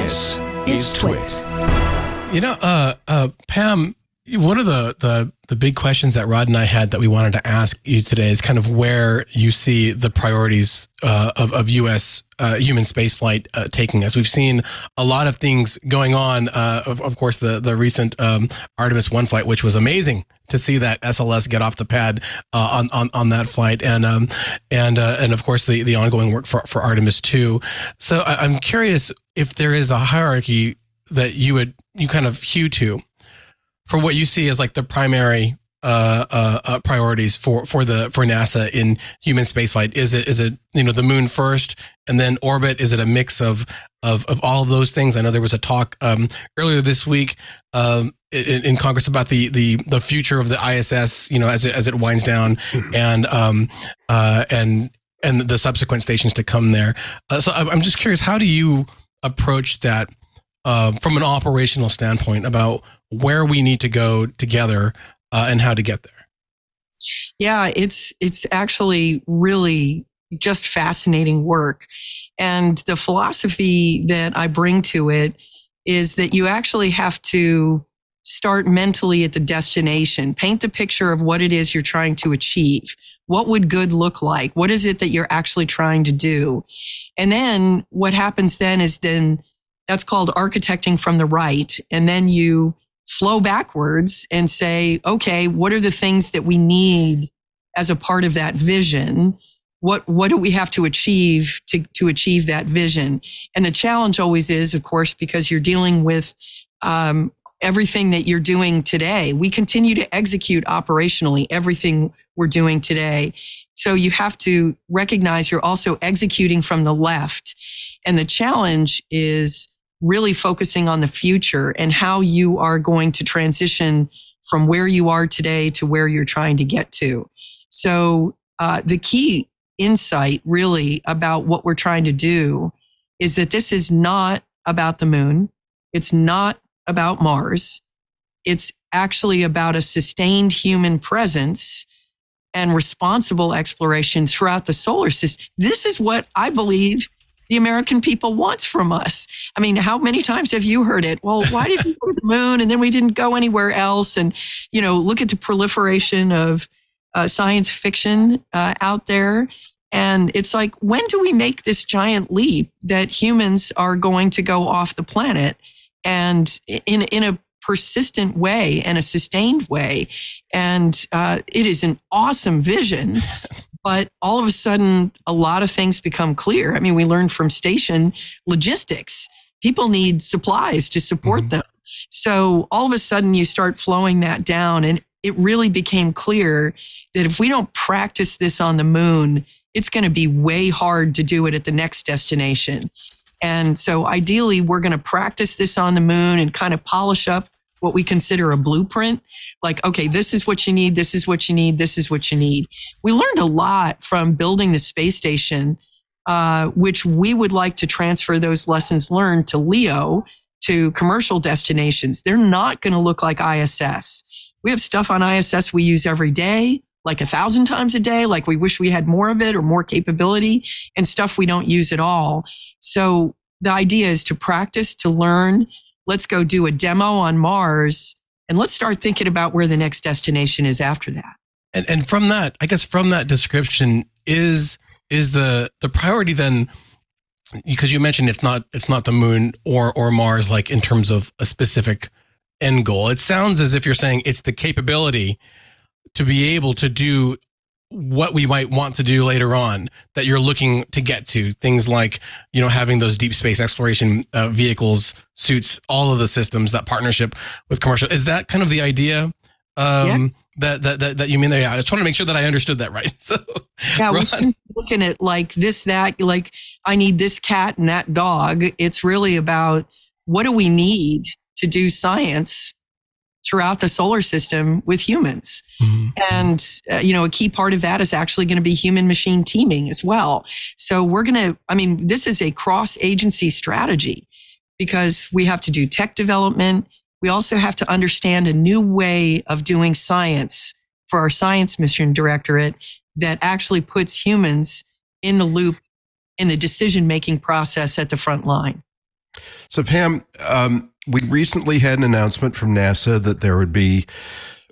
This is Twit. You know, uh, uh, Pam, one of the, the the big questions that Rod and I had that we wanted to ask you today is kind of where you see the priorities uh, of of U.S. Uh, human spaceflight uh, taking us. We've seen a lot of things going on. Uh, of, of course, the the recent um, Artemis One flight, which was amazing to see that SLS get off the pad uh, on, on on that flight, and um, and uh, and of course the the ongoing work for for Artemis Two. So I, I'm curious if there is a hierarchy that you would you kind of hew to for what you see as like the primary uh, uh, uh, priorities for for the for NASA in human spaceflight? Is it is it you know the moon first and then orbit? Is it a mix of of of all of those things? I know there was a talk um, earlier this week um, in, in, Congress about the the the future of the ISS. You know, as it as it winds down mm-hmm. and um, uh, and and the subsequent stations to come there. Uh, so I'm just curious, how do you approach that uh, from an operational standpoint about where we need to go together uh, and how to get there. Yeah, it's it's actually really just fascinating work. And the philosophy that I bring to it is that you actually have to start mentally at the destination, paint the picture of what it is you're trying to achieve. What would good look like? What is it that you're actually trying to do? And then what happens then is then that's called architecting from the right. And then you flow backwards and say, okay, what are the things that we need as a part of that vision? What, what do we have to achieve to, to achieve that vision? And the challenge always is, of course, because you're dealing with um, everything that you're doing today. We continue to execute operationally everything we're doing today. So you have to recognize you're also executing from the left. And the challenge is really focusing on the future and how you are going to transition from where you are today to where you're trying to get to. So, uh, the key insight really about what we're trying to do is that this is not about the moon. It's not about Mars. It's actually about a sustained human presence and responsible exploration throughout the solar system. This is what I believe the American people wants from us. I mean, how many times have you heard it? Well, why did we go to the moon and then we didn't go anywhere else? And, you know, look at the proliferation of uh, science fiction uh, out there. And it's like, when do we make this giant leap that humans are going to go off the planet and in, in a persistent way and a sustained way? And uh, it is an awesome vision. But all of a sudden, a lot of things become clear. I mean, we learned from station logistics. People need supplies to support mm-hmm. them. So all of a sudden, you start flowing that down. And it really became clear that if we don't practice this on the moon, it's going to be way hard to do it at the next destination. And so ideally, we're going to practice this on the moon and kind of polish up what we consider a blueprint. Like, okay, this is what you need. This is what you need. This is what you need. We learned a lot from building the space station, uh, which we would like to transfer those lessons learned to LEO, to commercial destinations. They're not going to look like ISS. We have stuff on ISS we use every day, like a thousand times a day, like we wish we had more of it or more capability, and stuff we don't use at all. So the idea is to practice, to learn, let's go do a demo on Mars and let's start thinking about where the next destination is after that. And and from that, I guess from that description is is the the priority then because you mentioned it's not it's not the moon or or Mars like in terms of a specific end goal. It sounds as if you're saying it's the capability to be able to do what we might want to do later on that you're looking to get to. Things like you know having those deep space exploration uh, vehicles suits all of the systems that partnership with commercial. Is that kind of the idea um, yeah. that, that, that that you mean there? Yeah i just want to make sure that i understood that right. So yeah we're looking at like this that like i need this cat and that dog. It's really about what do we need to do science throughout the solar system with humans. Mm-hmm. And, uh, you know, a key part of that is actually going to be human machine teaming as well. So we're going to, I mean, this is a cross agency strategy because we have to do tech development. We also have to understand a new way of doing science for our science mission directorate that actually puts humans in the loop in the decision making process at the front line. So, Pam, um, we recently had an announcement from NASA that there would be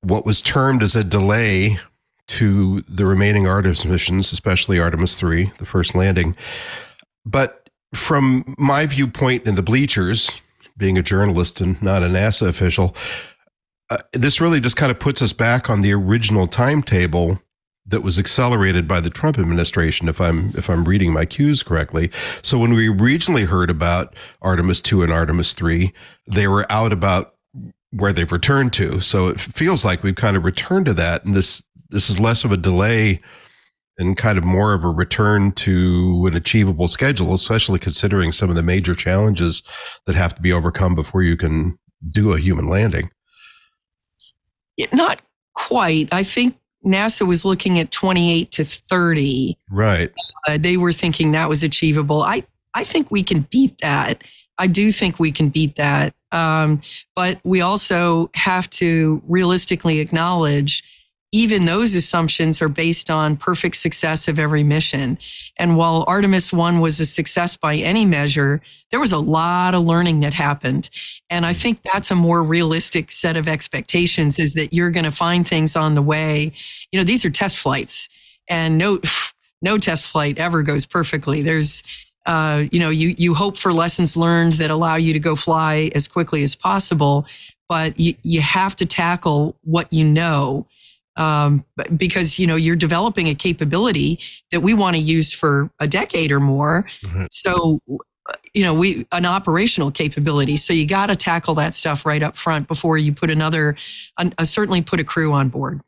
what was termed as a delay to the remaining Artemis missions, especially Artemis 3, the first landing. But from my viewpoint in the bleachers, being a journalist and not a NASA official, uh, this really just kind of puts us back on the original timetable that was accelerated by the Trump administration, if I'm if I'm reading my cues correctly. So when we originally heard about Artemis two and Artemis three, they were out about where they've returned to. So it feels like we've kind of returned to that, and this this is less of a delay and kind of more of a return to an achievable schedule, especially considering some of the major challenges that have to be overcome before you can do a human landing. Not quite. I think NASA was looking at 28 to 30. Right. Uh, they were thinking that was achievable. I, I think we can beat that. I do think we can beat that. Um, but we also have to realistically acknowledge even those assumptions are based on perfect success of every mission. And while Artemis 1 was a success by any measure, there was a lot of learning that happened. And I think that's a more realistic set of expectations is that you're going to find things on the way. You know, these are test flights and no, no test flight ever goes perfectly. There's, uh, you know, you, you hope for lessons learned that allow you to go fly as quickly as possible, but you, you have to tackle what you know um, because you know you're developing a capability that we want to use for a decade or more. Mm-hmm. So you know we an operational capability. So you got to tackle that stuff right up front before you put another. Uh, certainly put a crew on board.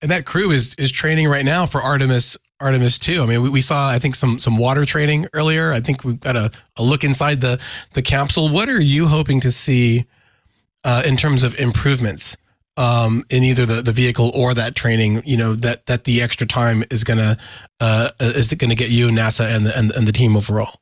And that crew is is training right now for Artemis Artemis 2. I mean, we, we saw, I think, some some water training earlier. I think we've got a, a look inside the the capsule. What are you hoping to see uh, in terms of improvements um, in either the, the vehicle or that training, you know, that, that the extra time is gonna uh, is gonna get you, NASA, and the, and, and the team overall?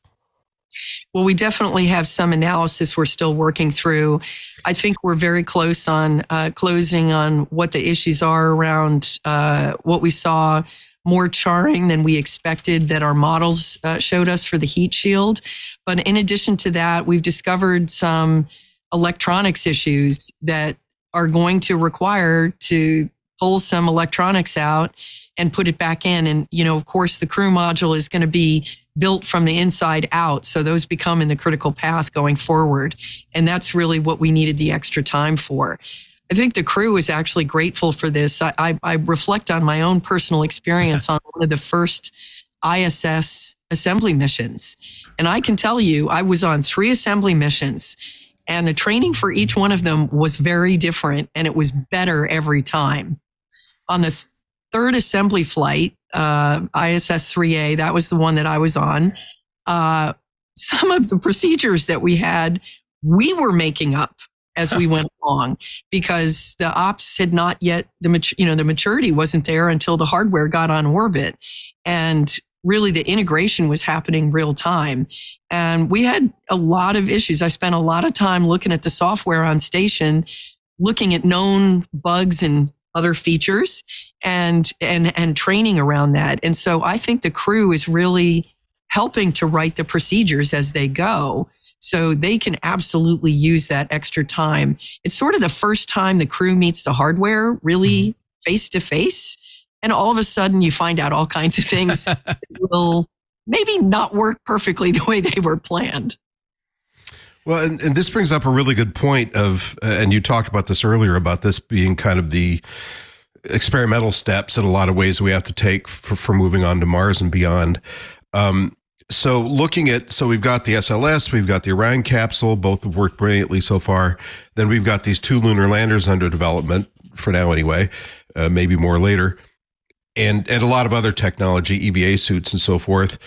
Well, we definitely have some analysis we're still working through. I think we're very close on uh, closing on what the issues are around uh, what we saw more charring than we expected that our models uh, showed us for the heat shield. But in addition to that, we've discovered some electronics issues that are going to require to pull some electronics out and put it back in. And, you know, of course, the crew module is going to be built from the inside out. So those become in the critical path going forward. And that's really what we needed the extra time for. I think the crew is actually grateful for this. I, I, I reflect on my own personal experience on one of the first ISS assembly missions. And I can tell you, I was on three assembly missions and the training for each one of them was very different and it was better every time. On the third assembly flight, uh, ISS 3A, that was the one that I was on. Uh, some of the procedures that we had, we were making up as we went along because the ops had not yet the you know the maturity wasn't there until the hardware got on orbit and really the integration was happening real time. And we had a lot of issues. I spent a lot of time looking at the software on station, looking at known bugs and other features and and and training around that. And so I think the crew is really helping to write the procedures as they go. So they can absolutely use that extra time. It's sort of the first time the crew meets the hardware really mm-hmm. face to face and all of a sudden you find out all kinds of things will maybe not work perfectly the way they were planned. Well, and, and, this brings up a really good point of, uh, and you talked about this earlier about this being kind of the experimental steps in a lot of ways we have to take for, for moving on to Mars and beyond. Um, so looking at, so we've got the SLS, we've got the Orion capsule, both have worked brilliantly so far. Then we've got these two lunar landers under development for now, anyway, uh, maybe more later and and a lot of other technology, EVA suits and so forth.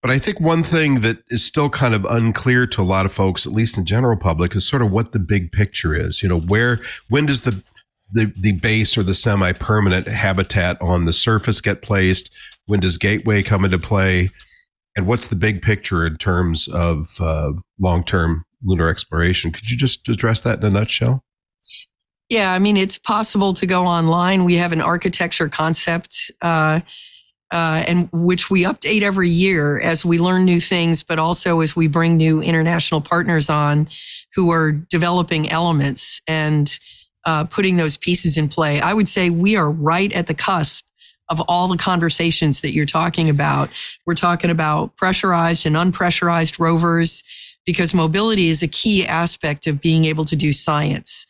But I think one thing that is still kind of unclear to a lot of folks, at least in general public, is sort of what the big picture is. You know, where when does the the, the base or the semi-permanent habitat on the surface get placed? When does Gateway come into play? And what's the big picture in terms of uh, long-term lunar exploration? Could you just address that in a nutshell? Yeah, I mean, it's possible to go online. We have an architecture concept uh, uh, and which we update every year as we learn new things, but also as we bring new international partners on who are developing elements and uh, putting those pieces in play. I would say we are right at the cusp of all the conversations that you're talking about. We're talking about pressurized and unpressurized rovers because mobility is a key aspect of being able to do science.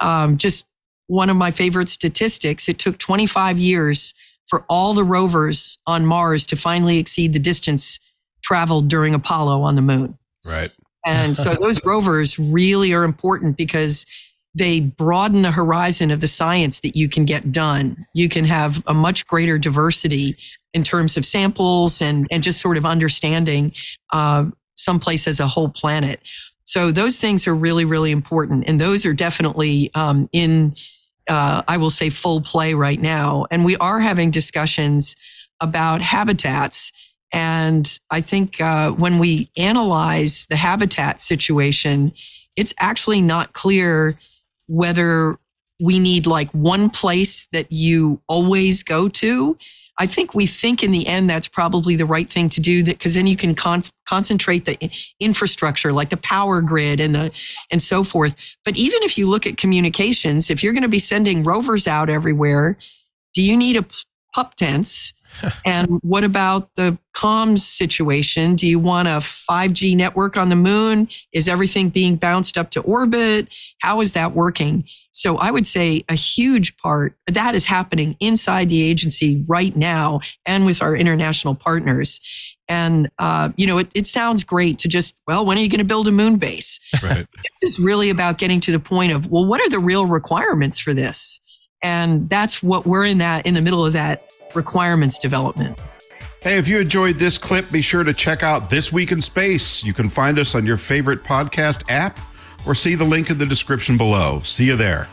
Um, just one of my favorite statistics it took 25 years for all the rovers on Mars to finally exceed the distance traveled during Apollo on the moon. Right. And so those rovers really are important because they broaden the horizon of the science that you can get done. You can have a much greater diversity in terms of samples and, and just sort of understanding uh, someplace as a whole planet. So those things are really, really important. And those are definitely um, in, uh, I will say, full play right now. And we are having discussions about habitats. And I think uh, when we analyze the habitat situation, it's actually not clear whether we need like one place that you always go to. I think we think in the end that's probably the right thing to do that because then you can con- concentrate the infrastructure like the power grid and the and so forth. But even if you look at communications, if you're going to be sending rovers out everywhere, do you need a pup tents? and what about the comms situation? Do you want a 5G network on the moon? Is everything being bounced up to orbit? How is that working? So I would say a huge part that is happening inside the agency right now and with our international partners. And, uh, you know, it, it sounds great to just, well, when are you going to build a moon base? Right. this is really about getting to the point of, well, what are the real requirements for this? And that's what we're in that, in the middle of that requirements development. Hey, if you enjoyed this clip, be sure to check out This Week in Space. You can find us on your favorite podcast app or see the link in the description below. See you there.